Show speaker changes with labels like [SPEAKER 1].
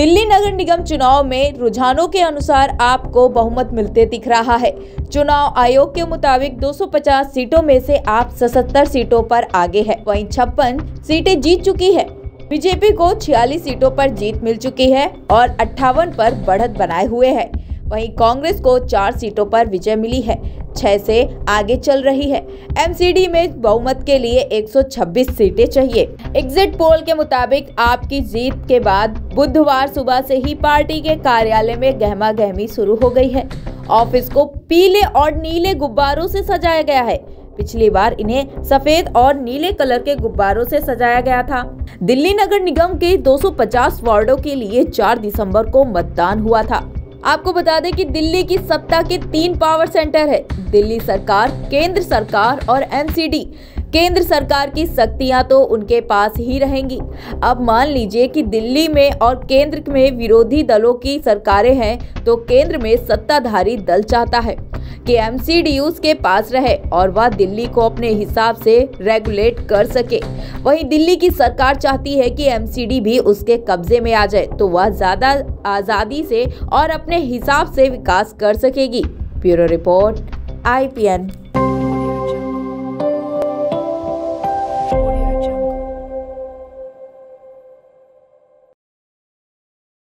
[SPEAKER 1] दिल्ली नगर निगम चुनाव में रुझानों के अनुसार आपको बहुमत मिलते दिख रहा है। चुनाव आयोग के मुताबिक 250 सीटों में से आप 77 सीटों पर आगे है। वहीं छप्पन सीटें जीत चुकी है। बीजेपी को 46 सीटों पर जीत मिल चुकी है और अट्ठावन पर बढ़त बनाए हुए है। वहीं कांग्रेस को चार सीटों पर विजय मिली है। छह से आगे चल रही है। एमसीडी में बहुमत के लिए 126 सीटें चाहिए। एग्जिट पोल के मुताबिक आपकी जीत के बाद बुधवार सुबह से ही पार्टी के कार्यालय में गहमा गहमी शुरू हो गई है। ऑफ़िस को पीले और नीले गुब्बारों से सजाया गया है। पिछली बार इन्हें सफ़ेद और नीले कलर के गुब्बारों से सजाया गया था। दिल्ली नगर निगम के 250 वार्डों के लिए 4 दिसंबर को मतदान हुआ था। आपको बता दें कि दिल्ली की सत्ता के तीन पावर सेंटर है। दिल्ली सरकार, केंद्र सरकार और एनसीडी केंद्र सरकार की शक्तियाँ तो उनके पास ही रहेंगी। अब मान लीजिए कि दिल्ली में और केंद्र में विरोधी दलों की सरकारें हैं तो केंद्र में सत्ताधारी दल चाहता है। कि एमसीडीयूज के पास रहे और वह दिल्ली को अपने हिसाब से रेगुलेट कर सके। वहीं दिल्ली की सरकार चाहती है कि एमसीडी भी उसके कब्जे में आ जाए तो वह ज़्यादा आज़ादी से और अपने हिसाब से विकास कर सकेगी। Bureau report IPN